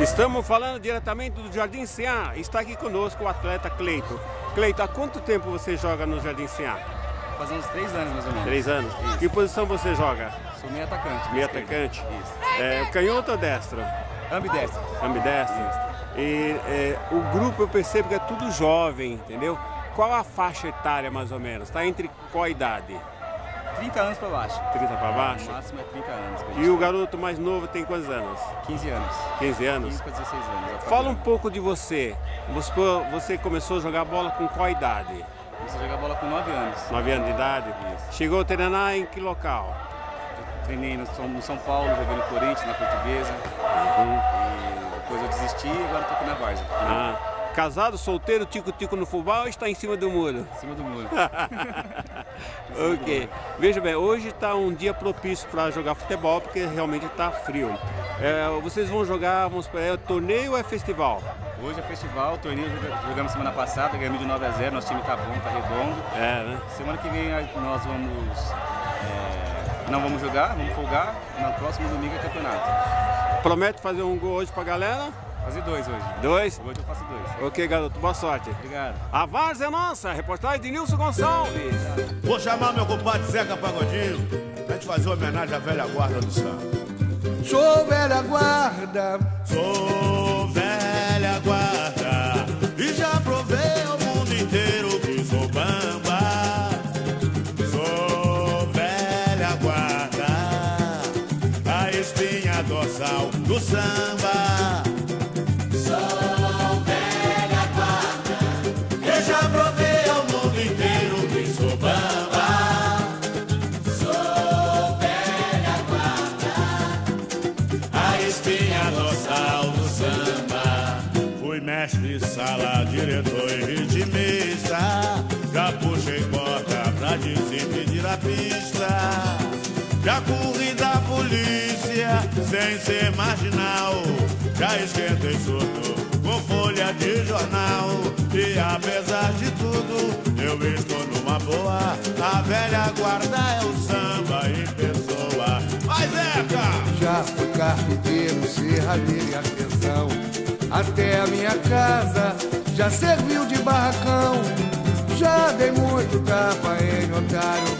Estamos falando diretamente do Jardim Ceará. Está aqui conosco o atleta Cleito. Cleito, há quanto tempo você joga no Jardim Ceará? Faz uns três anos mais ou menos. Três anos. Isso. Que posição você joga? Sou meio atacante. Meio atacante? Isso. É, canhoto ou destro? Ambidestro. Ambidestro? E é, o grupo eu percebo que é tudo jovem, entendeu? Qual a faixa etária mais ou menos? Está entre qual idade? 30 anos pra baixo. 30 para baixo? O máximo é 30 anos. E o garoto mais novo tem quantos anos? tem. 15 anos. 15 anos? 15 pra 16 anos. Fala um pouco de você. Você, começou a jogar bola com qual idade? Comecei a jogar bola com 9 anos. 9 anos de idade? Isso. Chegou a treinar em que local? Treinei no São, no São Paulo, joguei no Corinthians, na Portuguesa. Uhum. E depois eu desisti e agora tô aqui na Várzea. Ah, casado, solteiro, tico-tico no fubá ou está em cima do muro? Em cima do muro. ok. Veja bem, hoje está um dia propício para jogar futebol porque realmente está frio. É, vocês vão jogar, vamos é torneio ou é festival? Hoje é festival, torneio joga- jogamos semana passada, ganhamos de 9 a 0, nosso time tá bom, tá redondo. É, né? Semana que vem nós vamos. é, não vamos jogar, vamos folgar. No próximo domingo é campeonato. Promete fazer um gol hoje para a galera? Fazer dois hoje. Dois? Hoje eu faço dois. Ok, garoto, boa sorte. Obrigado. A Várzea é nossa, reportagem de Nilson Gonçalves. Vou chamar meu compadre Zeca Pagodinho pra gente fazer uma homenagem à velha guarda do samba. Sou velha guarda, Sou velha guarda e já provei ao mundo inteiro que sou bamba. Sou velha guarda, a espinha dorsal do samba. Mestre, sala, diretor e ritmista. Já puxei porta pra desimpedir a pista. Já corri da polícia sem ser marginal. Já esquentei surdo com folha de jornal. E apesar de tudo, eu estou numa boa. A velha guarda é o samba em pessoa. Vai, Zeca! já fui carpinteiro, serradeiro e artesão. Até a minha casa já serviu de barracão. Já dei muito tapa em otário.